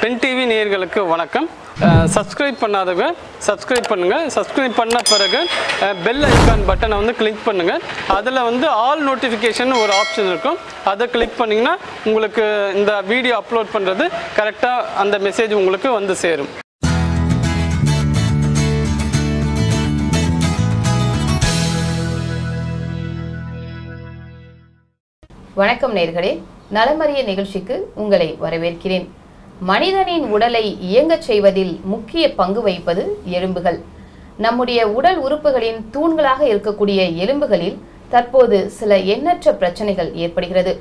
Pen TV நேயர்களுக்கு வணக்கம். Subscribe பண்ணாதவங்க சப்ஸ்கிரைப் பண்ணுங்கள் சப்ஸ்கிரைப் பண்ண பிறகு பெல் ஐக்கான் பட்டனை வந்து கிளிக் பண்ணுங்கள் அதில் வந்து ஆல் நோட்டிஃபிகேஷன் ஒரு ஆப்ஷன் இருக்கும். அதை கிளிக் பண்ணிங்கன்னா உங்களுக்கு இந்த வீடியோ அப்லோட் பண்ணுறது கரெக்டாக அந்த மெசேஜ் உங்களுக்கு வந்து சேரும். வணக்கம் நேர்களே நலமறிய நிகழ்ச்சிக்கு உங்களை வரவேற்கிறேன். மனிதனின் உடலை இயங்கச் செய்வதில் முக்கிய பங்கு வகிப்பது எலும்புகள். நம்முடைய உடல் உறுப்புகளின் தூண்களாக இருக்கக்கூடிய எலும்புகளில் தற்போது சில எண்ணற்ற பிரச்சனைகள் ஏற்படுகிறது.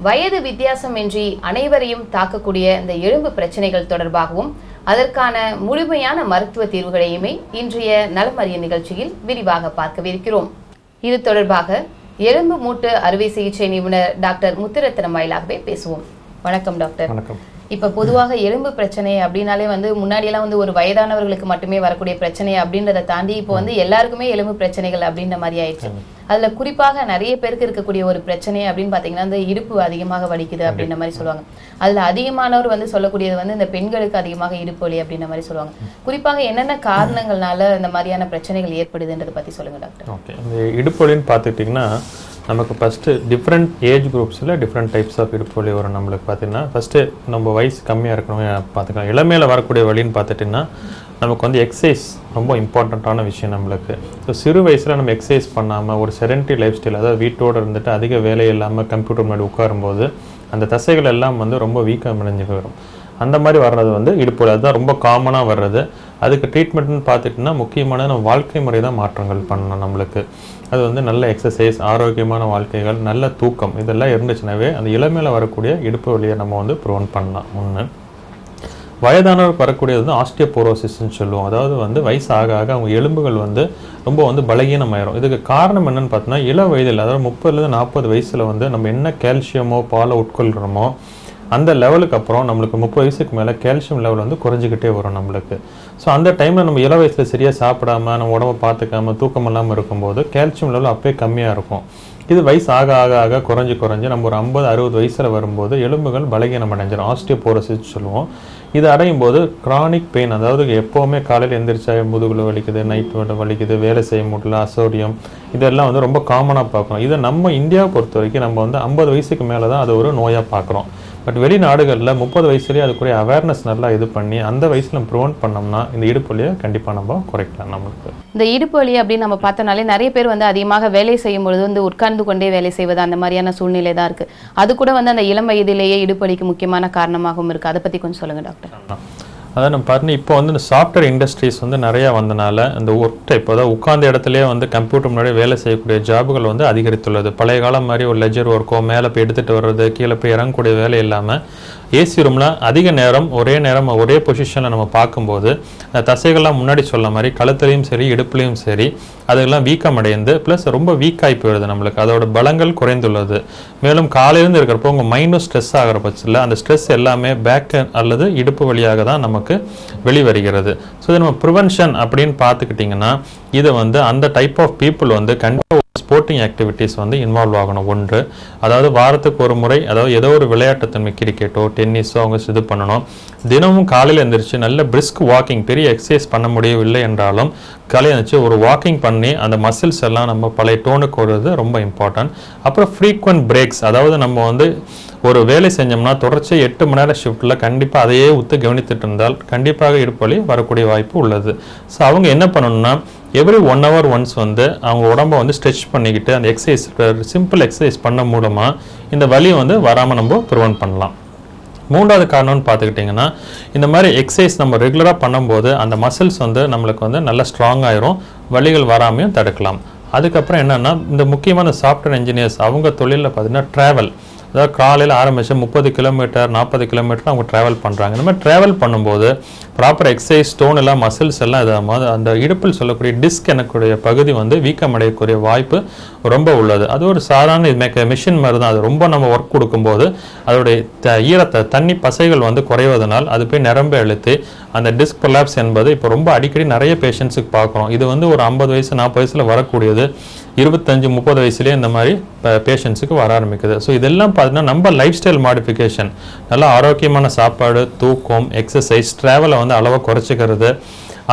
வயது வித்தியாசமின்றி அனைவரையும் தாக்கக்கூடிய இந்த எலும்பு பிரச்சனைகள் தொடர்பாகவும் அதற்கான முழுமையான மருத்துவ தீர்வுகளையுமே இன்றைய நலமறிய நிகழ்ச்சியில் விரிவாக பார்க்கவிருக்கிறோம். இது தொடர்பாக எலும்பு மூட்டு அறுவை சிகிச்சை நிபுணர் டாக்டர் முத்துரத்தினம் வாயிலாகவே பேசுவோம். வணக்கம் டாக்டர். வணக்கம். இப்ப பொதுவாக எலும்பு பிரச்சனை அப்படின்னாலே வந்து முன்னாடி எல்லாம் வந்து ஒரு வயதானவர்களுக்கு மட்டுமே வரக்கூடிய பிரச்சனை அப்படின்றத தாண்டி இப்போ வந்து எல்லாருக்குமே எலும்பு பிரச்சனைகள் அப்படின்ற மாதிரி ஆயிடுச்சு. அதுல குறிப்பாக நிறைய பேருக்கு இருக்கக்கூடிய ஒரு பிரச்சனை அப்படின்னு பாத்தீங்கன்னா இந்த இடுப்பு அதிகமாக வலிக்குது அப்படின்ற மாதிரி சொல்லுவாங்க. அதுல அதிகமானவர் வந்து சொல்லக்கூடியது வந்து இந்த பெண்களுக்கு அதிகமாக இடுப்பு வலி அப்படின்ற மாதிரி சொல்லுவாங்க. குறிப்பாக என்னென்ன காரணங்கள்னால இந்த மாதிரியான பிரச்சனைகள் ஏற்படுதுன்றதை பத்தி சொல்லுங்க டாக்டர். ஓகே. இந்த இடுப்பொலின்னு பார்த்துக்கிட்டிங்கன்னா நமக்கு ஃபஸ்ட்டு டிஃப்ரெண்ட் ஏஜ் குரூப்ஸில் டிஃப்ரெண்ட் டைப்ஸ் ஆஃப் இடுப்பு வரும் நம்மளுக்கு பார்த்தீங்கன்னா ஃபஸ்ட்டு நம்ம வயசு கம்மியாக இருக்கணும் பார்த்துக்கலாம். இளமையில் வரக்கூடிய வழின்னு பார்த்துட்டிங்கன்னா நமக்கு வந்து எக்ஸசைஸ் ரொம்ப இம்பார்ட்டண்ட்டான விஷயம் நம்மளுக்கு. ஸோ சிறு வயசில் நம்ம எக்ஸசைஸ் பண்ணாமல் ஒரு செடன்ட்ரி லைஃப் ஸ்டைல் அதாவது வீட்டோடு இருந்துட்டு அதிக வேலை இல்லாமல் கம்ப்யூட்டர் முன்னாடி உட்காரும்போது அந்த தசைகள் எல்லாம் வந்து ரொம்ப வீக்கம் அடைஞ்சு வரும் அந்த மாதிரி வர்றது வந்து இடுப்பு வலி அதுதான் ரொம்ப காமனாக வர்றது. அதுக்கு ட்ரீட்மெண்ட்னு பார்த்துட்டிங்கன்னா முக்கியமான நம்ம வாழ்க்கை முறை தான் மாற்றங்கள் பண்ணணும் நம்மளுக்கு. அது வந்து நல்ல எக்ஸசைஸ் ஆரோக்கியமான வாழ்க்கைகள் நல்ல தூக்கம் இதெல்லாம் இருந்துச்சுனாவே அந்த இளமையில் வரக்கூடிய இடுப்பு வழியை நம்ம வந்து ப்ரோன் பண்ணலாம். ஒன்று வயதானவர் வரக்கூடியது வந்து ஆஸ்டியோபோரோசிஸ்ன்னு சொல்லுவோம். அதாவது வந்து வயசு ஆக ஆக அவங்க எலும்புகள் வந்து ரொம்ப வந்து பலகீனமாயிரும். இதுக்கு காரணம் என்னென்னு பார்த்தோன்னா இள வயதில் அதாவது முப்பதுலேருந்து நாற்பது வயசில் வந்து நம்ம என்ன கால்சியமோ பாலை உட்கொள்கிறோமோ அந்த லெவலுக்கு அப்புறம் நம்மளுக்கு முப்பது வயசுக்கு மேலே கால்சியம் லெவல் வந்து குறைஞ்சிக்கிட்டே வரும் நம்மளுக்கு. ஸோ அந்த டைமில் நம்ம இள வயசில் சரியாக சாப்பிடாம நம்ம உடம்ப பார்த்துக்காம தூக்கம் இல்லாமல் இருக்கும்போது கால்சியம் லெவல் அப்பயே கம்மியாக இருக்கும். இது வயசு ஆக ஆக ஆக குறைஞ்சி குறைஞ்சி நம்ம ஒரு ஐம்பது அறுபது வயசில் வரும்போது எலும்புகள் பலகீனம் அடைஞ்சிடும் ஆஸ்டியோபோரோசிஸ் சொல்லுவோம். இது அடையும் போது க்ரானிக் பெயின் அதாவது எப்போவுமே காலையில் எந்திரிச்சா முதுகில் வலிக்குது நைட் வலிக்குது வேலை செய்ய முடியல அசோடியம் இதெல்லாம் வந்து ரொம்ப காமனாக பார்க்குறோம் இதை நம்ம இந்தியாவை பொறுத்த வரைக்கும் நம்ம வந்து ஐம்பது வயசுக்கு மேலே தான் அது ஒரு நோயாக பார்க்குறோம். பட் வெளிநாடுகளில் முப்பது வயசுலேயே அதுக்குரிய அவேர்னஸ் நல்லா இது பண்ணி அந்த வயசில் நம்ம ப்ரிவெண்ட் பண்ணோம்னா இந்த இடுப்புலையை கண்டிப்பாக நம்ம குறைக்கலாம் நம்மளுக்கு. இந்த இடுப்பு வலி அப்படின்னு நம்ம பார்த்தோம்னாலே நிறைய பேர் வந்து அதிகமாக வேலை செய்யும் பொழுது வந்து உட்கார்ந்து கொண்டே வேலை செய்வது அந்த மாதிரியான சூழ்நிலை தான் இருக்கு. அது கூட வந்து அந்த இளம் வயதிலேயே இடுப்பு வலிக்கு முக்கியமான காரணமாகவும் இருக்கு. அதை பத்தி கொஞ்சம் சொல்லுங்க டாக்டர். அதான் நம்ம பாருங்கள் இப்போ வந்து இந்த சாஃப்ட்வேர் இண்டஸ்ட்ரீஸ் வந்து நிறையா வந்தனால இந்த ஒர்க் டைப் அதாவது உட்காந்த இடத்துலயே வந்து கம்ப்யூட்டர் முன்னாடி வேலை செய்யக்கூடிய ஜாபுகள் வந்து அதிகரித்துள்ளது. பழைய காலம் மாதிரி ஒரு லெஜர் ஒர்க்கோ மேலே போய் எடுத்துகிட்டு வர்றது கீழே போய் இறங்கக்கூடிய வேலை இல்லாமல் ஏசி ரூமில் அதிக நேரம் ஒரே நேரம் ஒரே பொசிஷனில் நம்ம பார்க்கும்போது அந்த தசைகள்லாம் முன்னாடி சொல்ல மாதிரி கழுத்துலையும் சரி இடுப்புலையும் சரி அதெல்லாம் வீக்கம் அடைந்து ப்ளஸ் ரொம்ப வீக்காகி போயிடுது நம்மளுக்கு. அதோட பலங்கள் குறைந்துள்ளது. மேலும் காலையிலேருந்து இருக்கிறப்போ உங்கள் மைண்டும் ஸ்ட்ரெஸ் ஆகிற பட்சத்தில் அந்த ஸ்ட்ரெஸ் எல்லாமே பேக் அல்லது இடுப்பு வழியாக தான் நமக்கு வெளிவருகிறது. ஸோ இது நம்ம ப்ரிவென்ஷன் அப்படின்னு பார்த்துக்கிட்டிங்கன்னா இதை வந்து அந்த டைப் ஆஃப் பீப்புள் வந்து கண்டிப்பாக ஸ்போர்ட்டிங் ஆக்டிவிட்டீஸ் வந்து இன்வால்வ் ஆகணும். ஒன்று அதாவது வாரத்துக்கு ஒரு முறை அதாவது ஏதோ ஒரு விளையாட்டுத்தன்மை கிரிக்கெட்டோ டென்னிஸோ அவங்க இது பண்ணணும். தினமும் காலையில் எழுந்திரிச்சு நல்ல பிரிஸ்க் வாக்கிங் பெரிய எக்ஸசைஸ் பண்ண முடியவில்லை என்றாலும் காலையில் எழுந்திரிச்சு ஒரு வாக்கிங் பண்ணி அந்த மசில்ஸ் எல்லாம் நம்ம பழைய டோனுக்கு வருது ரொம்ப இம்பார்ட்டன்ட் அப்புறம் ஃப்ரீக்வெண்ட் பிரேக்ஸ் அதாவது நம்ம வந்து ஒரு வேலை செஞ்சோம்னா தொடர்ச்சியாக எட்டு மணி நேரம் ஷிஃப்ட்டில் கண்டிப்பாக அதையே உத்து கவனித்துட்டு இருந்தால் கண்டிப்பாக இடுப்பலி வரக்கூடிய வாய்ப்பு உள்ளது. ஸோ அவங்க என்ன பண்ணணும்னா எவ்ரி ஒன் ஹவர் ஒன்ஸ் வந்து அவங்க உடம்ப வந்து ஸ்ட்ரெச் பண்ணிக்கிட்டு அந்த எக்ஸசைஸ் சிம்பிள் எக்ஸசைஸ் பண்ண மூலமாக இந்த வலி வந்து வராமல் நம்ம ப்ரிவெண்ட் பண்ணலாம். மூன்றாவது காரணம்னு பார்த்துக்கிட்டிங்கன்னா இந்த மாதிரி எக்ஸசைஸ் நம்ம ரெகுலராக பண்ணும்போது அந்த மசில்ஸ் வந்து நம்மளுக்கு வந்து நல்லா ஸ்ட்ராங் ஆயிரும் வலிகள் வராமையும் தடுக்கலாம். அதுக்கப்புறம் என்னென்னா இந்த முக்கியமான சாஃப்ட்வேர் இன்ஜினியர்ஸ் அவங்க தொழிலில் பார்த்தீங்கன்னா ட்ராவல் அதாவது காலையில் ஆரம்பித்து முப்பது கிலோமீட்டர் நாற்பது கிலோமீட்டர் அவங்க ட்ராவல் பண்ணுறாங்க இந்த மாதிரி ட்ராவல் பண்ணும்போது ப்ராப்பர் எக்ஸசைஸ் ஸ்டோன் எல்லாம் மசில்ஸ் எல்லாம் இதாகும் அந்த இடுப்பில் சொல்லக்கூடிய டிஸ்க் எனக்குடைய பகுதி வந்து வீக்கம் அடையக்கூடிய வாய்ப்பு ரொம்ப உள்ளது. அது ஒரு சாதாரண மேக்க மிஷின் மாதிரி தான். அது ரொம்ப நம்ம ஒர்க் கொடுக்கும்போது அதோடைய த ஈரத்தை தண்ணி பசைகள் வந்து குறைவதனால் அது போய் நிரம்ப இழுத்து அந்த டிஸ்க் ப்ரொலாப்ஸ் என்பது இப்போ ரொம்ப அடிக்கடி நிறைய பேஷண்ட்ஸுக்கு பார்க்குறோம். இது வந்து ஒரு ஐம்பது வயசு நாற்பது வயசில் வரக்கூடியது. இருபத்தஞ்சு முப்பது வயசுலேயே இந்த மாதிரி பேஷண்ட்ஸுக்கு வர ஆரம்பிக்குது. ஸோ இதெல்லாம் பார்த்தீங்கன்னா நம்ம லைஃப் ஸ்டைல் மாடிஃபிகேஷன் நல்லா ஆரோக்கியமான சாப்பாடு தூக்கம் எக்ஸசைஸ் ட்ராவலை வந்து அளவாக குறைச்சிக்கிறது.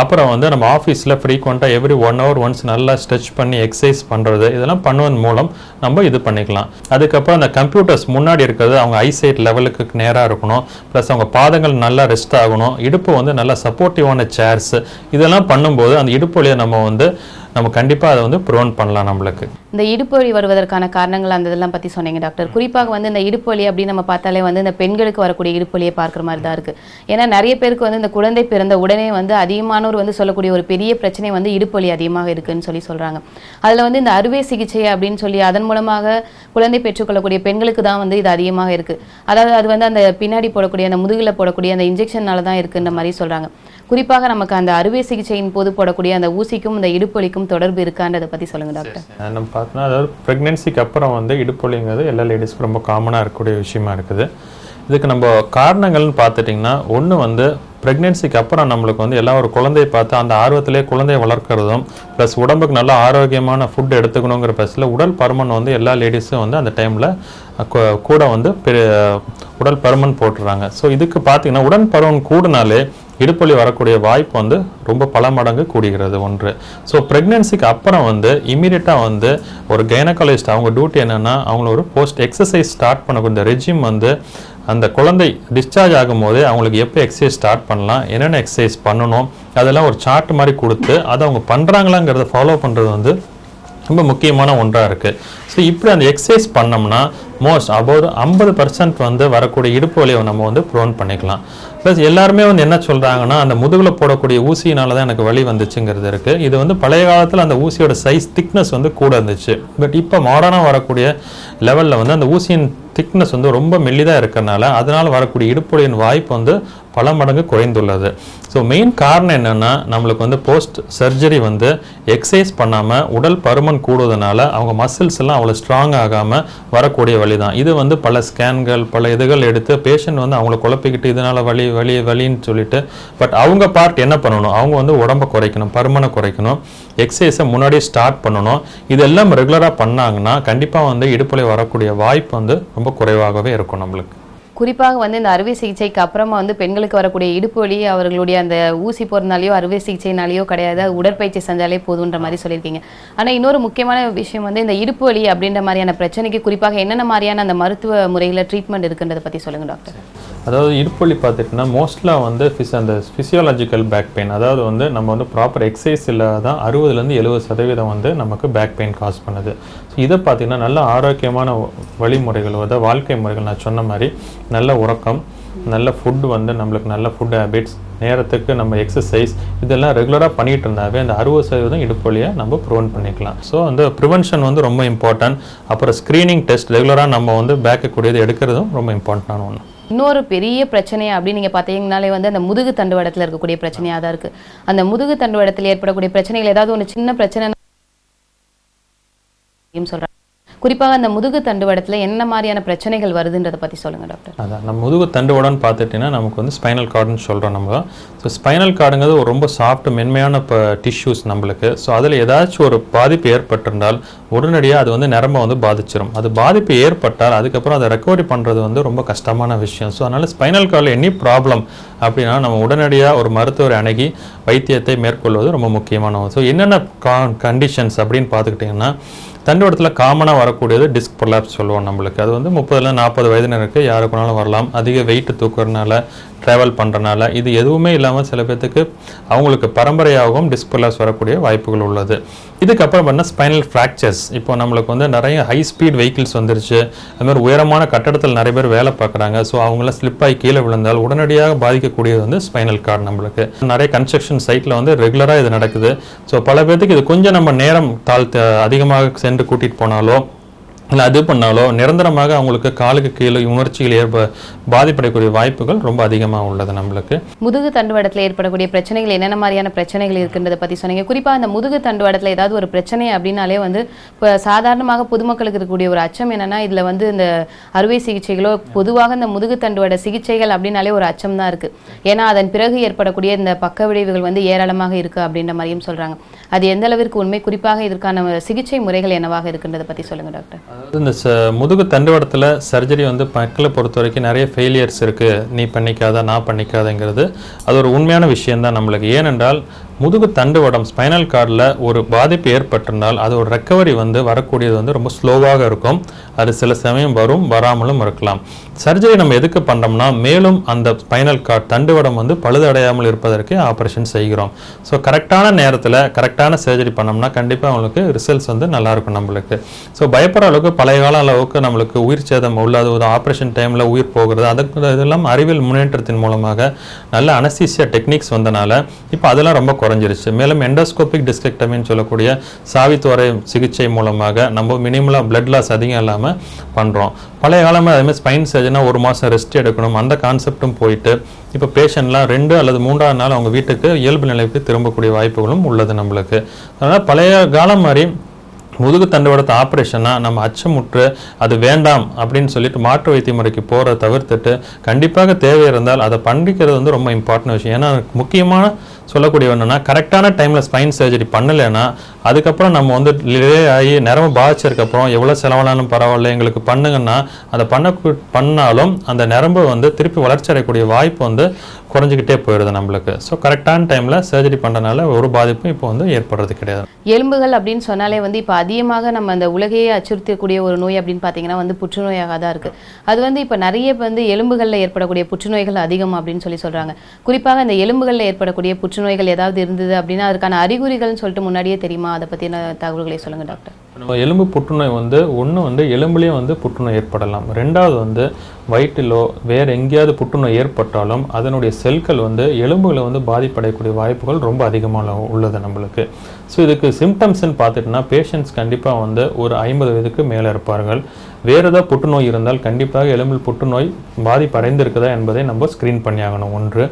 அப்புறம் வந்து நம்ம ஆஃபீஸில் ஃப்ரீக்வெண்ட்டாக எவ்ரி ஒன் ஹவர் ஒன்ஸ் நல்லா ஸ்ட்ரெச் பண்ணி எக்ஸசைஸ் பண்ணுறது இதெல்லாம் பண்ணுவதன் மூலம் நம்ம இது பண்ணிக்கலாம். அதுக்கப்புறம் அந்த கம்ப்யூட்டர்ஸ் முன்னாடி இருக்கிறது அவங்க ஐசைட் லெவலுக்கு நேராக இருக்கணும். ப்ளஸ் அவங்க பாதங்கள் நல்லா ரெஸ்ட் ஆகணும். இடுப்பு வந்து நல்லா சப்போர்ட்டிவான சேர்ஸ் இதெல்லாம் பண்ணும்போது அந்த இடுப்பு வலியை நம்ம வந்து நம்ம கண்டிப்பாக அதை வந்து ப்ரோன் பண்ணலாம் நம்மளுக்கு. இந்த இடுப்பு வலி வருவதற்கான காரணங்கள் அந்த இதெல்லாம் பற்றி சொன்னீங்க டாக்டர். குறிப்பாக வந்து இந்த இடுப்பு வலி அப்படின்னு நம்ம பார்த்தாலே வந்து இந்த பெண்களுக்கு வரக்கூடிய இடுப்பு வலியை பார்க்குற மாதிரி தான் இருக்குது ஏன்னா நிறைய பேருக்கு வந்து இந்த குழந்தை பிறந்த உடனே வந்து அதிகமானோர் வந்து சொல்லக்கூடிய ஒரு பெரிய பிரச்சனை வந்து இடுப்பு வலி அதிகமாக இருக்குன்னு சொல்லி சொல்கிறாங்க அதில் வந்து இந்த அறுவை சிகிச்சை அப்படின்னு சொல்லி அதன் மூலமாக குழந்தை பெற்றுக்கொள்ளக்கூடிய பெண்களுக்கு தான் வந்து இது அதிகமாக இருக்குது அதாவது அது வந்து அந்த பின்னாடி போடக்கூடிய அந்த முதுகில் போடக்கூடிய அந்த இன்ஜெக்ஷனால தான் இருக்குன்ற மாதிரி சொல்கிறாங்க குறிப்பாக நமக்கு அந்த அறுவை சிகிச்சையின் போது போடக்கூடிய அந்த ஊசிக்கும் இந்த இடுப்பு வலிக்கும் தொடர்பு இருக்கான்றதை பற்றி சொல்லுங்க டாக்டர். நம்ம பார்த்தோன்னா அதாவது ப்ரெக்னென்சிக்கு அப்புறம் வந்து இடுப்புலிங்கிறது எல்லா லேடிஸ்க்கும் ரொம்ப காமனாக இருக்கக்கூடிய விஷயமா இருக்குது. இதுக்கு நம்ம காரணங்கள்னு பார்த்துட்டிங்கன்னா ஒன்று வந்து ப்ரெக்னென்சிக்கு அப்புறம் நம்மளுக்கு வந்து எல்லாம் ஒரு குழந்தையை பார்த்து அந்த ஆர்வத்திலே குழந்தையை வளர்க்குறதும் ப்ளஸ் உடம்புக்கு நல்ல ஆரோக்கியமான ஃபுட் எடுத்துக்கணுங்கிற பட்சத்தில் உடல் பருமன் வந்து எல்லா லேடிஸும் வந்து அந்த டைமில் கூட வந்து உடல் பருமன் போட்டுறாங்க. ஸோ இதுக்கு பார்த்தீங்கன்னா உடல் பருமன் கூடுனாலே இடுப்பொலி வரக்கூடிய வாய்ப்பு வந்து ரொம்ப பல மடங்கு கூடுகிறது ஒன்று. ஸோ ப்ரெக்னென்சிக்கு அப்புறம் வந்து இமீடியட்டாக வந்து ஒரு கைனகாலஜிஸ்ட் அவங்க டியூட்டி என்னென்னா அவங்கள ஒரு போஸ்ட் எக்ஸசைஸ் ஸ்டார்ட் பண்ணக்கூடிய ரெஜிம் வந்து அந்த குழந்தை டிஸ்சார்ஜ் ஆகும்போது அவங்களுக்கு எப்போ எக்ஸசைஸ் ஸ்டார்ட் பண்ணலாம் என்னென்ன எக்ஸசைஸ் பண்ணணும் அதெல்லாம் ஒரு சார்ட் மாதிரி கொடுத்து அதை அவங்க பண்ணுறாங்களாங்கிறத ஃபாலோ பண்ணுறது வந்து ரொம்ப முக்கியமான ஒன்றாக இருக்குது ஸோ இப்படி அந்த எக்ஸசைஸ் பண்ணோம்னா மோஸ்ட் அபவுட் ஐம்பது பர்சன்ட் வந்து வரக்கூடிய இடுப்பு வலியை நம்ம வந்து ப்ரோன் பண்ணிக்கலாம். ப்ளஸ் எல்லாருமே வந்து என்ன சொல்கிறாங்கன்னா அந்த முதுகில் போடக்கூடிய ஊசியினால தான் எனக்கு வலி வந்துச்சுங்கிறது இருக்குது இது வந்து பழைய காலத்தில் அந்த ஊசியோட சைஸ் திக்னஸ் வந்து கூட இருந்துச்சு. பட் இப்போ மாடர்னாக வரக்கூடிய லெவலில் வந்து அந்த ஊசியின் திக்னஸ் வந்து ரொம்ப மெல்லிதாக இருக்கிறனால அதனால் வரக்கூடிய இடுப்புடையின் வாய்ப்பு வந்து பல மடங்கு குறைந்துள்ளது. ஸோ மெயின் காரணம் என்னென்னா நம்மளுக்கு வந்து போஸ்ட் சர்ஜரி வந்து எக்ஸசைஸ் பண்ணாமல் உடல் பருமன் கூடுவதனால அவங்க மசில்ஸ் எல்லாம் அவ்வளோ ஸ்ட்ராங் ஆகாமல் வரக்கூடிய வழி தான் இது வந்து பல ஸ்கேன்கள் பல இதுகள் எடுத்து பேஷண்ட் வந்து அவங்கள குழப்பிக்கிட்டு இதனால் வலி வலி வலின்னு சொல்லிட்டு பட் அவங்க பார்ட் என்ன பண்ணணும்? அவங்க வந்து உடம்பை குறைக்கணும் பருமனை குறைக்கணும் எக்ஸசைஸை முன்னாடியே ஸ்டார்ட் பண்ணணும். இதெல்லாம் ரெகுலராக பண்ணாங்கன்னா கண்டிப்பாக வந்து இடுப்புல வரக்கூடிய வாய்ப்பு வந்து ரொம்ப குறைவாகவே இருக்கும் நம்மளுக்கு. குறிப்பாக வந்து இந்த அறுவை சிகிச்சைக்கு அப்புறமா வந்து பெண்களுக்கு வரக்கூடிய இடுப்பு வலி அவர்களுடைய அந்த ஊசி போறதுனாலயோ அறுவை சிகிச்சைனாலேயோ கிடையாது. உடற்பயிற்சி செஞ்சாலே போதுன்ற மாதிரி சொல்லியிருக்கீங்க. ஆனால் இன்னொரு முக்கியமான விஷயம் வந்து இந்த இடுப்பு வலி அப்படின்ற மாதிரியான பிரச்சனைக்கு குறிப்பாக என்னென்ன மாதிரியான அந்த மருத்துவ முறையில் ட்ரீட்மெண்ட் இருக்குன்றதை பற்றி சொல்லுங்க டாக்டர் அதாவது இடுப்பொலி பார்த்துட்டுனா மோஸ்ட்லாக வந்து ஃபிஸ் அந்த ஃபிசியாலஜிக்கல் பேக் பெயின் அதாவது வந்து நம்ம வந்து ப்ராப்பர் எக்ஸசைஸ் இல்லாதான் அறுபதுலேருந்து எழுபது சதவீதம் வந்து நமக்கு பேக் பெயின் காஸ் பண்ணுது. ஸோ இதை பார்த்திங்கன்னா நல்ல ஆரோக்கியமான வழிமுறைகள் அதாவது வாழ்க்கை முறைகள் நான் சொன்ன மாதிரி நல்ல உறக்கம் நல்ல ஃபுட் வந்து நம்மளுக்கு நல்ல ஃபுட் ஹேபிட்ஸ் நேரத்துக்கு நம்ம எக்ஸசைஸ் இதெல்லாம் ரெகுலராக பண்ணிகிட்டு இருந்தாவே அந்த அறுபது சதவீதம் இடுப்பொழியை நம்ம ப்ரிவென்ட் பண்ணிக்கலாம். ஸோ அந்த ப்ரிவென்ஷன் வந்து ரொம்ப இம்பார்ட்டன்ட் அப்புறம் ஸ்க்ரீனிங் டெஸ்ட் ரெகுலராக நம்ம வந்து பேக்கக்கூடியது எடுக்கிறதும் ரொம்ப இம்பார்ட்டண்டான ஒன்று இன்னொரு பெரிய பிரச்சனை அப்படின்னு நீங்கள் பார்த்தீங்கனாலே வந்து அந்த முதுகு தண்டுவடத்தில் இருக்கக்கூடிய பிரச்சனையாக தான் இருக்குது அந்த முதுகு தண்டுவடத்தில் ஏற்படக்கூடிய பிரச்சனைகள் ஏதாவது ஒன்று சின்ன பிரச்சனை சொல்றேன் குறிப்பாக அந்த முதுகு தண்டுவடத்தில் என்ன மாதிரியான பிரச்சனைகள் வருதுன்றதை பற்றி சொல்லுங்கள் டாக்டர். அதான் நம்ம முதுகு தண்டுவடம்னு பார்த்துட்டிங்கன்னா நமக்கு வந்து ஸ்பைனல் கார்டுன்னு சொல்கிறோம் நம்ம. ஸோ ஸ்பைனல் கார்டுங்கிறது ஒரு ரொம்ப சாஃப்ட் மென்மையான இப்போ டிஷ்யூஸ் நம்மளுக்கு. ஸோ அதில் ஏதாச்சும் ஒரு பாதிப்பு ஏற்பட்டிருந்தால் உடனடியாக அது வந்து நரம்பை வந்து பாதிச்சிடும் அது பாதிப்பு ஏற்பட்டால் அதுக்கப்புறம் அதை ரெக்கவரி பண்ணுறது வந்து ரொம்ப கஷ்டமான விஷயம். ஸோ அதனால் ஸ்பைனல் கார்டில் எனி ப்ராப்ளம் அப்படின்னா நம்ம உடனடியாக ஒரு மருத்துவரை அணுகி வைத்தியத்தை மேற்கொள்வது ரொம்ப முக்கியமான ஸோ என்னென்ன கண்டிஷன்ஸ் அப்படின்னு பார்த்துக்கிட்டிங்கன்னா தண்டுவடத்தில் காமனாக வரக்கூடியது டிஸ்க் ப்ரொலாப்ஸ் சொல்லுவோம் நம்மளுக்கு. அது வந்து முப்பதுல நாற்பது வயதினருக்கு யாருக்குனாலும் வரலாம். அதிக வெயிட் தூக்குறதுனால ட்ராவல் பண்ணுறனால இது எதுவுமே இல்லாமல் சில பேர்த்துக்கு அவங்களுக்கு பரம்பரையாகவும் டிஸ்க் ப்ரொலாப்ஸ் வரக்கூடிய வாய்ப்புகள் உள்ளது. இதுக்கப்புறம் பண்ணால் ஸ்பைனல் ஃப்ராக்சர்ஸ் இப்போ நம்மளுக்கு வந்து நிறைய ஹை ஸ்பீட் வெஹிக்கிள்ஸ் வந்துருச்சு. அது மாதிரி உயரமான கட்டடத்தில் நிறைய பேர் வேலை பார்க்குறாங்க. ஸோ அவங்களாம் ஸ்லிப் ஆகி கீழே விழுந்தால் உடனடியாக பாதிக்கக்கூடியது வந்து ஸ்பைனல் கார்டு நம்மளுக்கு. நிறைய கன்ஸ்ட்ரக்ஷன் சைட்டில் வந்து ரெகுலராக இது நடக்குது. ஸோ பல பேர்த்துக்கு இது கொஞ்சம் நம்ம நேரம் தாழ்த்த அதிகமாக சென்று கூட்டிகிட்டு போனாலோ இல்லை அது பண்ணாலோ நிரந்தரமாக அவங்களுக்கு காலுக்கு கீழே உணர்ச்சிகள் ஏற்ப பாதிப்படையக்கூடிய வாய்ப்புகள் ரொம்ப அதிகமாக உள்ளது நம்மளுக்கு. முதுகு தண்டுவடத்தில் ஏற்படக்கூடிய பிரச்சனைகள் என்னென்ன மாதிரியான பிரச்சனைகள் இருக்குன்றதை பற்றி சொன்னீங்க. குறிப்பாக அந்த முதுகு தண்டுவடத்தில் ஏதாவது ஒரு பிரச்சனை அப்படின்னாலே வந்து இப்போ சாதாரணமாக பொதுமக்களுக்கு இருக்கக்கூடிய ஒரு அச்சம் என்னன்னா இதில் வந்து இந்த அறுவை சிகிச்சைகளோ பொதுவாக இந்த முதுகு தண்டுவட சிகிச்சைகள் அப்படின்னாலே ஒரு அச்சம் தான் இருக்குது ஏன்னா அதன் பிறகு ஏற்படக்கூடிய இந்த பக்க விளைவுகள் வந்து ஏராளமாக இருக்குது அப்படின்ற மாதிரியும் சொல்கிறாங்க அது எந்த அளவிற்கு உண்மை? குறிப்பாக இதற்கான சிகிச்சை முறைகள் என்னவாக இருக்குன்றதை பற்றி சொல்லுங்கள் டாக்டர். அதாவது இந்த ச முதுகு தண்டுவடத்தில் சர்ஜரி வந்து மக்களை பொறுத்த வரைக்கும் நிறைய ஃபெயிலியர்ஸ் இருக்குது நீ பண்ணிக்காத நான் பண்ணிக்காதங்கிறது. அது ஒரு உண்மையான விஷயம்தான் நம்மளுக்கு. ஏனென்றால் முதுகு தண்டுவடம் ஸ்பைனல் கார்டில் ஒரு பாதிப்பு ஏற்பட்டிருந்தால் அதோட ரெக்கவரி வந்து வரக்கூடியது வந்து ரொம்ப ஸ்லோவாக இருக்கும். அது சில சமயம் வரும் வராமலும் இருக்கலாம். சர்ஜரி நம்ம எதுக்கு பண்ணுறோம்னா மேலும் அந்த ஸ்பைனல் கார்டு தண்டுவடம் வந்து பழுதடையாமல் இருப்பதற்கு ஆப்ரேஷன் செய்கிறோம். ஸோ கரெக்டான நேரத்தில் கரெக்டான சர்ஜரி பண்ணோம்னா கண்டிப்பாக அவங்களுக்கு ரிசல்ட்ஸ் வந்து நல்லாயிருக்கும் நம்மளுக்கு. ஸோ பயப்படுற அளவுக்கு பழைய கால அளவுக்கு நம்மளுக்கு உயிர் சேதம் உள்ளது ஒரு ஆப்ரேஷன் டைமில் உயிர் போகிறது அதுக்கு இதெல்லாம் அறிவியல் முன்னேற்றத்தின் மூலமாக நல்ல அனஸ்தீசியா டெக்னிக்ஸ் வந்தனால இப்போ அதெல்லாம் ரொம்ப குறைஞ்சிருச்சு. மேலும் எண்டோஸ்கோபிக் டிஸ்கெக்டமின்னு சொல்லக்கூடிய சாவித்துவரை சிகிச்சை மூலமாக நம்ம மினிமலாக பிளட் லாஸ் அதிகம் இல்லாமல் பண்ணுறோம் பழைய காலமாக அதேமாதிரி ஸ்பைன் சர்ஜனாக ஒரு மாதம் ரெஸ்ட் எடுக்கணும். அந்த கான்செப்டும் போயிட்டு இப்போ பேஷண்ட்லாம் ரெண்டு அல்லது மூன்றாவது நாள் அவங்க வீட்டுக்கு இயல்பு நிலைக்கு திரும்பக்கூடிய வாய்ப்புகளும் உள்ளது நம்மளுக்கு. அதனால் பழைய காலம் மாதிரி முதுகு தண்டுவடத்தை ஆப்ரேஷன்னா நம்ம அச்சமுற்று அது வேண்டாம் அப்படின்னு சொல்லிட்டு மாற்று வைத்திய முறைக்கு போகிறத தவிர்த்துட்டு கண்டிப்பாக தேவை இருந்தால் அதை பண்ணிக்கிறது வந்து ரொம்ப இம்பார்ட்டன்ட் விஷயம். ஏன்னா முக்கியமான சொல்லக்கூடிய என்னென்னா கரெக்டான டைமில் ஸ்பைன் சர்ஜரி பண்ணலைன்னா அதுக்கப்புறம் நம்ம வந்து லே ஆகி நிறம பாதிச்சதுக்கப்புறம் எவ்வளோ செலவானாலும் பரவாயில்ல. எங்களுக்கு பண்ணுங்கன்னா அதை பண்ண பண்ணாலும் அந்த நரம்பு வந்து திருப்பி வளர்ச்சி அடையக்கூடிய வாய்ப்பு வந்து குறைஞ்சிக்கிட்டே போயிடுது நம்மளுக்கு. ஸோ கரெக்டான டைமில் சர்ஜரி பண்ணுறதுனால ஒரு பாதிப்பும் இப்போ வந்து ஏற்படுறது கிடையாது. எலும்புகள் அப்படின்னு சொன்னாலே வந்து இப்போ அதிகமாக நம்ம அந்த உலகையே அச்சுறுத்தக்கூடிய ஒரு நோய் அப்படின்னு பார்த்தீங்கன்னா வந்து புற்றுநோயாக தான் இருக்குது அது வந்து இப்போ நிறைய வந்து எலும்புகளில் ஏற்படக்கூடிய புற்றுநோய்கள் அதிகம் அப்படின்னு சொல்லி சொல்கிறாங்க குறிப்பாக இந்த எலும்புகளில் ஏற்படக்கூடிய புற்றுநோய்கள் ஏதாவது இருந்தது அப்படின்னா அதுக்கான அறிகுறிகள்னு சொல்லிட்டு முன்னாடியே தெரியுமா? அதை பற்றின தகவல்களை சொல்லுங்கள் டாக்டர். நம்ம எலும்பு புற்றுநோய் வந்து ஒன்று வந்து எலும்புலேயே வந்து புற்றுநோய் ஏற்படலாம். ரெண்டாவது வந்து வயிற்றிலோ வேறு எங்கேயாவது புற்றுநோய் ஏற்பட்டாலும் அதனுடைய செல்கள் வந்து எலும்புகளை வந்து பாதிப்படையக்கூடிய வாய்ப்புகள் ரொம்ப அதிகமாக உள்ளது நம்மளுக்கு. ஸோ இதுக்கு சிம்டம்ஸ்ன்னு பார்த்துட்டுனா பேஷண்ட்ஸ் கண்டிப்பாக வந்து ஒரு ஐம்பது வயதுக்கு மேலே இருப்பார்கள். வேறு ஏதாவது புற்றுநோய் இருந்தால் கண்டிப்பாக எலும்பில் புற்றுநோய் பாதிப்படைந்திருக்குதா என்பதை நம்ம ஸ்க்ரீன் பண்ணியாகணும். ஒன்று.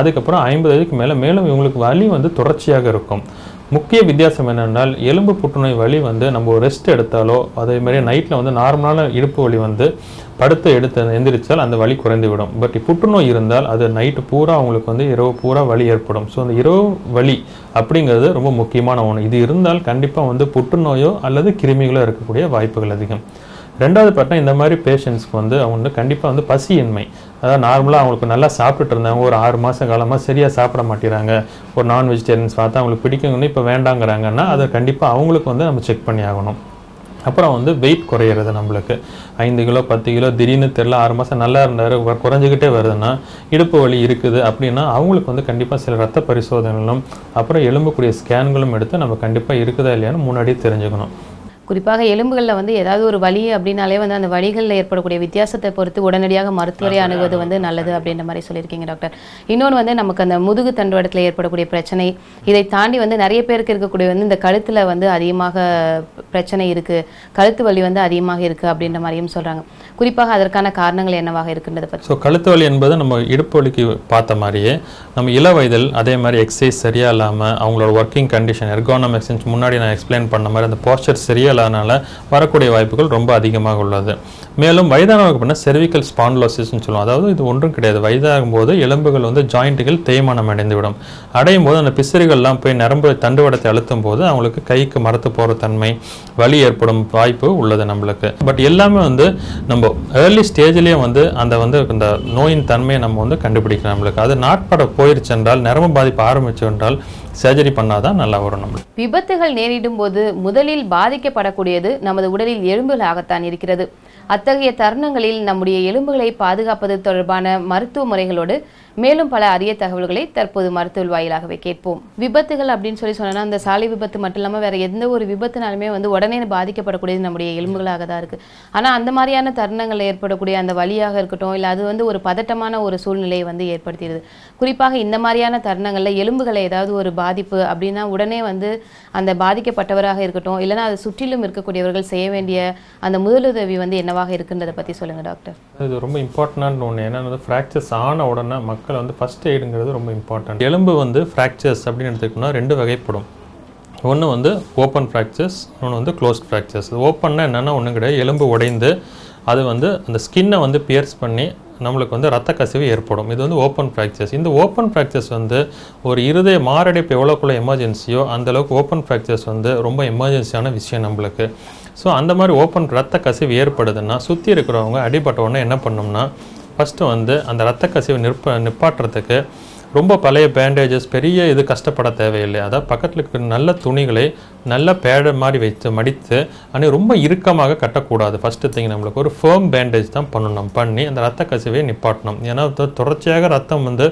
அதுக்கப்புறம் ஐம்பது வயதுக்கு மேலே மேலும் இவங்களுக்கு வலி வந்து தொடர்ச்சியாக இருக்கும். முக்கிய வித்தியாசம் என்னென்னால் எலும்பு புற்றுநோய் வலி வந்து நம்ம ஒரு ரெஸ்ட் எடுத்தாலோ அதே மாதிரி நைட்டில் வந்து நார்மலான இடுப்பு வலி வந்து படுத்து எடுத்து எந்திரிச்சால் அந்த வலி குறைந்து விடும் பட் புற்றுநோய் இருந்தால் அது நைட்டு பூரா அவங்களுக்கு வந்து இரவு பூரா வலி ஏற்படும். ஸோ அந்த இரவு வலி அப்படிங்கிறது ரொம்ப முக்கியமான ஒன்று இது இருந்தால் கண்டிப்பாக வந்து புற்றுநோயோ அல்லது கிருமிகளோ இருக்கக்கூடிய வாய்ப்புகள் அதிகம். ரெண்டாவது பார்த்தா இந்த மாதிரி பேஷண்ட்ஸ்க்கு வந்து அவங்க வந்து கண்டிப்பாக வந்து பசியின்மை. அதாவது நார்மலாக அவங்களுக்கு நல்லா சாப்பிட்டுட்டு இருந்தாங்க. ஒரு ஆறு மாதம் காலமாக சரியாக சாப்பிட மாட்டேறாங்க. ஒரு நான் வெஜிடேரியன்ஸ் பார்த்தா அவங்களுக்கு பிடிக்குங்கன்னு இப்போ வேண்டாங்கிறாங்கன்னா அதை கண்டிப்பாக அவங்களுக்கு வந்து நம்ம செக் பண்ணி ஆகணும். அப்புறம் வந்து வெயிட் குறையிறது நம்மளுக்கு. ஐந்து கிலோ பத்து கிலோ திடீர்னு தெரில ஆறு மாதம் நல்லா இருந்தார் குறைஞ்சிக்கிட்டே வருதுன்னா இடுப்பு வலி இருக்குது அப்படின்னா அவங்களுக்கு வந்து கண்டிப்பாக சில ரத்த பரிசோதனைகளும் அப்புறம் எலும்புக்கூடிய ஸ்கேன்களும் எடுத்து நம்ம கண்டிப்பாக இருக்குதா இல்லையான்னு முன்னாடியே தெரிஞ்சுக்கணும். குறிப்பாக எலும்புகளில் வந்து ஏதாவது ஒரு வலி அப்படின்னாலே வந்து அந்த வலிகளில் ஏற்படக்கூடிய வித்தியாசத்தை பொறுத்து உடனடியாக மருத்துவரை அணுகுவது வந்து நல்லது அப்படின்ற மாதிரி சொல்லியிருக்கீங்க டாக்டர். இன்னொன்று வந்து நமக்கு அந்த முதுகு தண்டுவடத்தில் ஏற்படக்கூடிய பிரச்சனை இதை தாண்டி வந்து நிறைய பேருக்கு இருக்கக்கூடிய வந்து இந்த கழுத்தில் வந்து அதிகமாக பிரச்சனை இருக்குது கழுத்து வலி வந்து அதிகமாக இருக்குது அப்படின்ற மாதிரியும் சொல்கிறாங்க குறிப்பாக அதற்கான காரணங்கள் என்னவாக இருக்கின்றது பற்றி. ஸோ கழுத்து வலி என்பது நம்ம இடுப்பு வலிக்கு பார்த்த மாதிரியே நம்ம இள வயதில் அதே மாதிரி எக்ஸசைஸ் சரியா இல்லாமல் அவங்களோட ஒர்க்கிங் கண்டிஷன் எர்கானமிக்ஸ் முன்னாடி நான் எக்ஸ்பிளைன் பண்ண மாதிரி அந்த போஸ்டர் சரியா இல்லாதனால வரக்கூடிய வாய்ப்புகள் ரொம்ப அதிகமாக உள்ளது. மேலும் வயதானவங்க பண்ண செர்விக்கல் ஸ்பான்லோசிஸ்னு சொல்லுவோம் அதாவது இது ஒன்றும் கிடையாது. வயதாகும் போது எலும்புகள் வந்து ஜாயிண்ட்டுகள் தேய்மானம் அடைந்து விடும் அடையும் போது அந்த பிசிறுகள்லாம் போய் நரம்பு தண்டுவடத்தை அழுத்தும் போது அவங்களுக்கு கைக்கு மரத்து போகிற தன்மை வலி ஏற்படும் வாய்ப்பு உள்ளது நம்மளுக்கு. பட் எல்லாமே வந்து நம்ம ஏர்லி ஸ்டேஜ்லேயே வந்து அந்த வந்து இந்த நோயின் தன்மையை நம்ம வந்து கண்டுபிடிக்கலாம் நம்மளுக்கு. அது நாட்பட போயிருச்சு என்றால் நரம்பு பாதிப்பு ஆரம்பிச்சு என்றால் சர்ஜரி பண்ணாதான் நல்லா வரும் நம்மளுக்கு. விபத்துகள் நேரிடும் போது முதலில் பாதிக்கப்படக்கூடியது நமது உடலில் எலும்புகளாகத்தான் இருக்கிறது. அத்தகைய தருணங்களில் நம்முடைய எலும்புகளை பாதுகாப்பது தொடர்பான மருத்துவ முறைகளோடு மேலும் பல அரிய தகவல்களை தற்போது மருத்துவ வாயிலாகவே கேட்போம். விபத்துகள் அப்படின்னு சொல்லி சொன்னா அந்த சாலை விபத்து மட்டும் இல்லாமல் வேற எந்த ஒரு விபத்துனாலுமே வந்து உடனே பாதிக்கப்படக்கூடியது நம்முடைய எலும்புகளாக தான் இருக்கு. ஆனா அந்த மாதிரியான தருணங்கள் ஏற்படக்கூடிய அந்த வழியாக இருக்கட்டும் இல்லை அது வந்து ஒரு பதட்டமான ஒரு சூழ்நிலையை வந்து ஏற்படுத்திடுது. குறிப்பாக இந்த மாதிரியான தருணங்களில் எலும்புகளை ஏதாவது ஒரு பாதிப்பு அப்படின்னா உடனே வந்து அந்த பாதிக்கப்பட்டவராக இருக்கட்டும் இல்லைன்னா அது சுற்றிலும் இருக்கக்கூடியவர்கள் செய்ய வேண்டிய அந்த முதலுதவி வந்து என்னவாக இருக்குன்றதை பற்றி சொல்லுங்கள் டாக்டர். இது ரொம்ப இம்பார்ட்டண்டான ஒன்று ஏன்னா வந்து ஃப்ராக்சர்ஸ் ஆன உடனே மக்கள் வந்து ஃபஸ்ட் எய்டுங்கிறது ரொம்ப இம்பார்ட்டன்ட் எலும்பு வந்து ஃப்ராக்சர்ஸ் அப்படின்னு எடுத்துக்கிட்டோம்னா ரெண்டு வகைப்படும். ஒன்று வந்து ஓப்பன் ஃப்ராக்சர்ஸ் இன்னொன்று வந்து க்ளோஸ்ட் ஃப்ராக்சர்ஸ் ஓப்பன்னா என்னென்னா ஒன்றும் கிடையாது. எலும்பு உடைந்து அது வந்து அந்த ஸ்கின்னை வந்து பியர்ஸ் பண்ணி நம்மளுக்கு வந்து ரத்த கசிவு ஏற்படும். இது வந்து ஓப்பன் ஃப்ராக்சர்ஸ் இந்த ஓப்பன் ஃப்ராக்சர்ஸ் வந்து ஒரு இருதய மாரடைப்பு எவ்வளோக்குள்ள எமர்ஜென்சியோ அந்தளவுக்கு ஓப்பன் ஃப்ராக்சர்ஸ் வந்து ரொம்ப எமர்ஜென்சியான விஷயம் நம்மளுக்கு. ஸோ அந்த மாதிரி ஓப்பன் ரத்த கசிவு ஏற்படுதுன்னா சுற்றி இருக்கிறவங்க அடிபட்ட உடனே என்ன பண்ணோம்னா ஃபஸ்ட்டு வந்து அந்த ரத்த கசிவு நிற்ப நிப்பாட்டுறதுக்கு ரொம்ப பழைய பேண்டேஜஸ் பெரிய இது கஷ்டப்பட தேவையில்லை. அதாவது பக்கத்தில் இருக்கிற நல்ல துணிகளை நல்ல பேட மாதிரி வைத்து மடித்து ஆனால் ரொம்ப இறுக்கமாக கட்டக்கூடாது. ஃபஸ்ட்டு திங் நம்மளுக்கு ஒரு ஃபேர்ம் பேண்டேஜ் தான் பண்ணணும். பண்ணி அந்த ரத்த கசிவை நிப்பாட்டணும். ஏன்னா தொடர்ச்சியாக ரத்தம் வந்து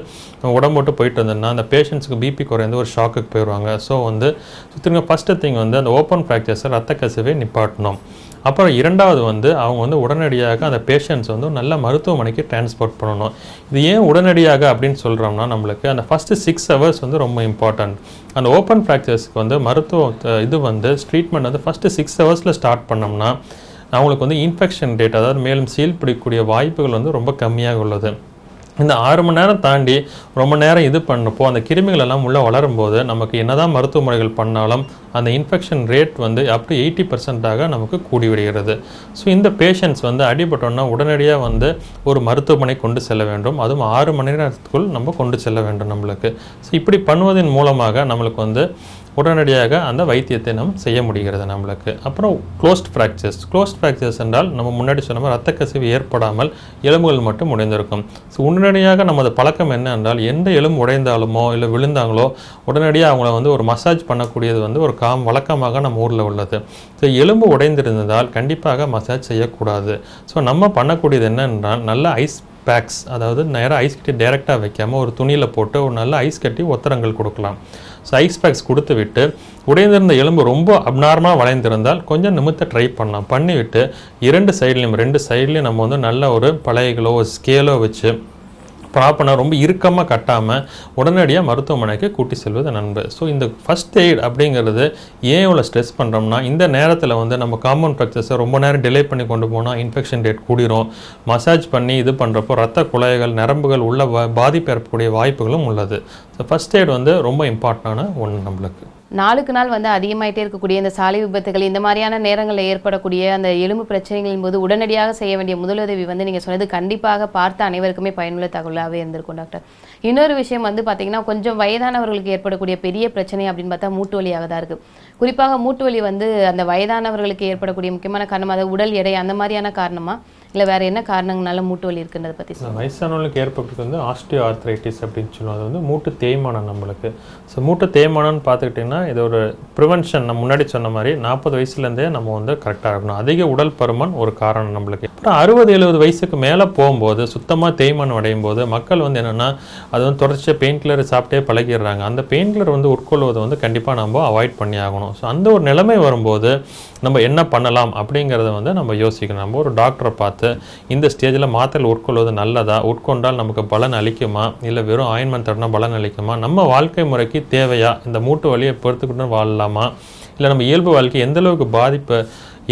உடம்பு விட்டு போயிட்டு இருந்ததுன்னா அந்த பேஷண்ட்ஸுக்கு பிபி குறைந்து ஒரு ஷாக்குக்கு போயிடுவாங்க ஸோ வந்து சுற்றுங்க ஃபஸ்ட்டு திங் வந்து அந்த ஓப்பன் ஃப்ராக்சர்ஸை ரத்த கசிவை நிப்பாட்டணும். அப்புறம் இரண்டாவது வந்து அவங்க வந்து உடனடியாக அந்த பேஷண்ட்ஸ் வந்து நல்ல மருத்துவமனைக்கு டிரான்ஸ்போர்ட் பண்ணணும். இது ஏன் உடனடியாக அப்படின்னு சொல்கிறோம்னா நம்மளுக்கு அந்த ஃபஸ்ட்டு சிக்ஸ் ஹவர்ஸ் வந்து ரொம்ப இம்பார்ட்டன்ட் அந்த ஓப்பன் ஃப்ராக்சர்ஸ்க்கு வந்து மருத்துவ இது வந்து ட்ரீட்மெண்ட் வந்து ஃபஸ்ட்டு சிக்ஸ் ஹவர்ஸில் ஸ்டார்ட் பண்ணோம்னா அவங்களுக்கு வந்து இன்ஃபெக்ஷன் ரேட் அதாவது மேலும் சீல் பிடிக்கக்கூடிய வாய்ப்புகள் வந்து ரொம்ப கம்மியாக உள்ளது. இந்த ஆறு மணி நேரம் தாண்டி ரொம்ப நேரம் இது பண்ணப்போ அந்த கிருமிகள் எல்லாம் உள்ளே வளரும்போது நமக்கு என்னதான் மருத்துவமனைகள் பண்ணாலும் அந்த இன்ஃபெக்ஷன் ரேட் வந்து அப் டு எயிட்டி பர்சன்டாக நமக்கு கூடி விடுகிறது ஸோ இந்த பேஷண்ட்ஸ் வந்து அடிபட்டோன்னா உடனடியாக வந்து ஒரு மருத்துவமனை கொண்டு செல்ல வேண்டும். அதுவும் ஆறு மணி நேரத்துக்குள் நம்ம கொண்டு செல்ல வேண்டும் நம்மளுக்கு. ஸோ இப்படி பண்ணுவதன் மூலமாக நம்மளுக்கு வந்து உடனடியாக அந்த வைத்தியத்தை நாம் செய்ய முடிகிறது நம்மளுக்கு. அப்புறம் க்ளோஸ்ட் ஃப்ராக்சர்ஸ் க்ளோஸ்ட் ஃப்ராக்சர்ஸ் என்றால் நம்ம முன்னாடி சொன்ன மாதிரி ரத்த கசிவு ஏற்படாமல் எலும்புகள் மட்டும் உடைந்திருக்கும். ஸோ உடனடியாக நமது பழக்கம் என்ன என்றால் எந்த எலும்பு உடைந்தாலுமோ இல்லை விழுந்தாங்களோ உடனடியாக அவங்கள வந்து ஒரு மசாஜ் பண்ணக்கூடியது வந்து ஒரு காம் வழக்கமாக நம்ம ஊரில் உள்ளது. ஸோ எலும்பு உடைந்திருந்ததால் கண்டிப்பாக மசாஜ் செய்யக்கூடாது. ஸோ நம்ம பண்ணக்கூடியது என்னென்றால் நல்ல ஐஸ் பேக்ஸ் அதாவது நேராக ஐஸ் கட்டி டைரெக்டாக வைக்காமல் ஒரு துணியில் போட்டு ஒரு நல்ல ஐஸ் கட்டி ஒத்தரங்கள் கொடுக்கலாம். ஸோ ஐஸ் பேக்ஸ் கொடுத்து விட்டு உடைந்திருந்த எலும்பு ரொம்ப அப்நார்மலாக வளைந்திருந்தால் கொஞ்சம் நிமித்த ட்ரை பண்ணலாம். பண்ணிவிட்டு இரண்டு சைட்லேயும் ரெண்டு சைட்லேயும் நம்ம வந்து நல்ல ஒரு பழையகளோ ஸ்கேலோ வச்சு ப்ராப்பனை ரொம்ப இறுக்கமாக கட்டாமல் உடனடியாக மருத்துவமனைக்கு கூட்டி செல்வது நண்பு. ஸோ இந்த ஃபஸ்ட் எய்ட் அப்படிங்கிறது ஏன் இவ்வளோ ஸ்ட்ரெஸ் பண்ணுறோம்னா இந்த நேரத்தில் வந்து நம்ம காம்பவுண்ட் ஃப்ராக்சர்ஸை ரொம்ப நேரம் டிலே பண்ணி கொண்டு போனால் இன்ஃபெக்ஷன் ரேட் கூடிரும். மசாஜ் பண்ணி இது பண்ணுறப்போ ரத்த குழாய்கள் நரம்புகள் உள்ள பாதிப்பு ஏற்படக்கூடிய வாய்ப்புகளும் உள்ளது. ஸோ ஃபஸ்ட் எய்ட் வந்து ரொம்ப இம்பார்ட்டண்டான ஒன்று நம்மளுக்கு. நாளுக்கு நாள் வந்து அதிகமாயிட்டே இருக்கக்கூடிய இந்த சாலை விபத்துகள் இந்த மாதிரியான நேரங்களில் ஏற்படக்கூடிய அந்த எலும்பு பிரச்சனைகளின் போது உடனடியாக செய்ய வேண்டிய முதலுதவி வந்து நீங்கள் சொன்னது கண்டிப்பாக பார்த்த அனைவருக்குமே பயனுள்ள தகவலாகவே இருந்திருக்கும் டாக்டர். இன்னொரு விஷயம் வந்து பார்த்தீங்கன்னா கொஞ்சம் வயதானவர்களுக்கு ஏற்படக்கூடிய பெரிய பிரச்சனை அப்படின்னு பார்த்தா மூட்டு வலியாக தான் இருக்குது குறிப்பாக மூட்டு வலி வந்து அந்த வயதானவர்களுக்கு ஏற்படக்கூடிய முக்கியமான காரணம் அது உடல் எடை அந்த மாதிரியான காரணமாக இல்லை வேற என்ன காரணங்களால மூட்டு வலி இருக்குன்றதை பற்றி இந்த வயசானவங்களுக்கு ஏற்பட்டது வந்து ஆஸ்டியோ ஆர்த்ரைட்டிஸ் அப்படின்னு சொல்லுவோம். அது வந்து மூட்டு தேய்மானம் நம்மளுக்கு. ஸோ மூட்டு தேய்மானம்னு பார்த்துக்கிட்டிங்கன்னா இது ஒரு ப்ரிவென்ஷன் நம்ம முன்னாடி சொன்ன மாதிரி நாற்பது வயசுலேருந்தே நம்ம வந்து கரெக்டாக இருக்கணும். அதிக உடல் பருமன் ஒரு காரணம் நம்மளுக்கு. அப்புறம் அறுபது எழுபது வயசுக்கு மேலே போகும்போது சுத்தமாக தேய்மானம் அடையும் போது மக்கள் வந்து என்னென்னா அது வந்து தொடர்ச்சியாக பெயின் கில்லர் சாப்பிட்டே பழகிடுறாங்க. அந்த பெயின் கில்லர் வந்து உட்கொள்வதை வந்து கண்டிப்பாக நம்ம அவாய்ட் பண்ணி ஆகணும் ஸோ அந்த ஒரு நிலைமை வரும்போது நம்ம என்ன பண்ணலாம் அப்படிங்கிறத வந்து நம்ம யோசிக்கணும். நம்ம ஒரு டாக்டரை பார்த்து இந்த ஸ்டேஜில் மாத்திரை உட்கொள்வது நல்லதா? உட்கொண்டால் நமக்கு பலன் அளிக்குமா? இல்லை வெறும் ஆயின்மெண்ட் தட்டினா பலன் அளிக்குமா? நம்ம வாழ்க்கை முறைக்கு தேவையா? இந்த மூட்டு வலியை பொறுத்துக்கிட்டு வாழலாமா? இல்லை நம்ம இயல்பு வாழ்க்கை எந்த அளவுக்கு பாதிப்பை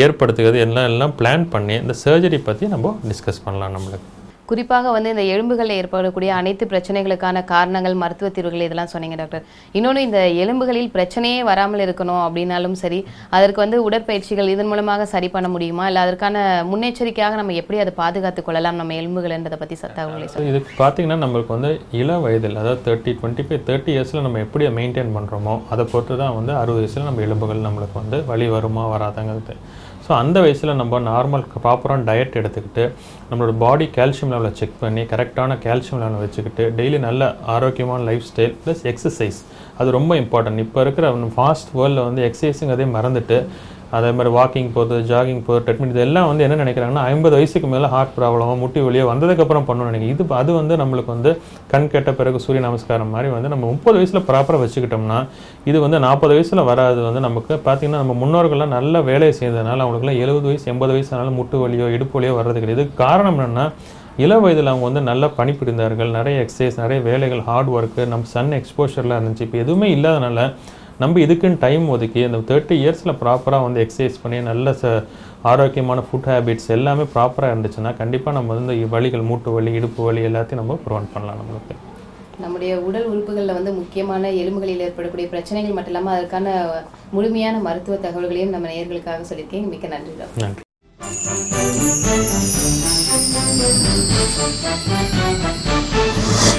ஏற்படுத்துகிறது? எல்லாம் எல்லாம் பிளான் பண்ணி இந்த சர்ஜரி பற்றி நம்ம டிஸ்கஸ் பண்ணலாம் நம்மளுக்கு. குறிப்பாக வந்து இந்த எலும்புகளில் ஏற்படக்கூடிய அனைத்து பிரச்சனைகளுக்கான காரணங்கள் மருத்துவ தீர்வுகள் இதெல்லாம் சொன்னீங்க டாக்டர். இன்னொன்று இந்த எலும்புகளில் பிரச்சனையே வராமல் இருக்கணும் அப்படின்னாலும் சரி அதற்கு வந்து உடற்பயிற்சிகள் இதன் மூலமாக சரி பண்ண முடியுமா? இல்லை அதற்கான முன்னெச்சரிக்கையாக நம்ம எப்படி அதை பாதுகாத்துக் கொள்ளலாம்? நம்ம எலும்புகள்ன்றதை பற்றி தகவல்களை சார் இதுக்கு பார்த்தீங்கன்னா நம்மளுக்கு வந்து இள வயதில் அதாவது தேர்ட்டி டுவெண்ட்டி ஃபைவ் தேர்ட்டி இயர்ஸில் நம்ம எப்படி மெயின்டைன் பண்ணுறோமோ அதை பொறுத்து தான் வந்து அறுபது வயசில் நம்ம எலும்புகள் நம்மளுக்கு வந்து வழி வருமா வராதாங்கிறது. ஸோ அந்த வயசில் நம்ம நார்மல் ப்ராப்பரான டயட் எடுத்துக்கிட்டு நம்மளோட பாடி கால்சியம் செக் பண்ணி கரெக்டான கால்சியம் லெவலை வச்சுக்கிட்டு டெய்லி நல்ல ஆரோக்கியமான லைஃப் ஸ்டைல் ப்ளஸ் எக்ஸசைஸ் அது ரொம்ப இம்பார்ட்டன்ட் இப்போ இருக்கிற ஃபாஸ்ட் வேர்ல்டில் வந்து எக்ஸசைஸுங்கிறதே மறந்துட்டு அதே மாதிரி வாக்கிங் போகிறது ஜாகிங் போகிறது ட்ரெட்மில் இதெல்லாம் வந்து என்ன நினைக்கிறாங்கன்னா ஐம்பது வயசுக்கு மேலே ஹார்ட் ப்ராப்ளம் முட்டி வலியோ வந்ததுக்கப்புறம் பண்ணணும்னு நினைக்கிறேன். இது அது வந்து நம்மளுக்கு வந்து கண் கெட்ட பிறகு சூரிய நமஸ்காரம் மாதிரி வந்து நம்ம முப்பது வயசில் ப்ராப்பராக வச்சுக்கிட்டோம்னா இது வந்து நாற்பது வயசில் வராது வந்து நமக்கு. பார்த்திங்கன்னா நம்ம முன்னோர்கள்லாம் நல்ல வேலையை செய்ததுனால அவங்களுக்குலாம் எழுபது வயசு எண்பது வயசு ஆனாலும் முட்டு வலியோ இடுப்பு வலியோ வர்றது கிடையாது. இதுக்கு காரணம் என்னென்னா இள வயதில் அவங்க வந்து நல்லா பணிபுரிந்தார்கள் நிறைய எக்ஸசைஸ் நிறைய வேலைகள் ஹார்ட் ஒர்க்கு நம்ம சன் எக்ஸ்போஷர்லாம் இருந்துச்சு. இப்போ எதுவுமே இல்லாதனால நம்ம இதுக்குன்னு டைம் ஒதுக்கி இந்த தேர்ட்டி இயர்ஸில் ப்ராப்பராக வந்து எக்ஸசைஸ் பண்ணி நல்ல ச ஆரோக்கியமான ஃபுட் ஹேபிட்ஸ் எல்லாமே ப்ராப்பராக இருந்துச்சுன்னா கண்டிப்பாக நம்ம வந்து இந்த வலிகள் மூட்டு வலி இடுப்பு வலி எல்லாத்தையும் நம்ம ப்ரிவென்ட் பண்ணலாம் நம்மளுக்கு. நம்முடைய உடல் உறுப்புகளில் வந்து முக்கியமான எலும்புகளில் ஏற்படக்கூடிய பிரச்சனைகள் மட்டும் இல்லாமல் அதற்கான முழுமையான மருத்துவ தகவல்களையும் நம்ம நேயர்களுக்காக சொல்லியிருக்கீங்க மிக்க நன்றி நன்றி. Thank you.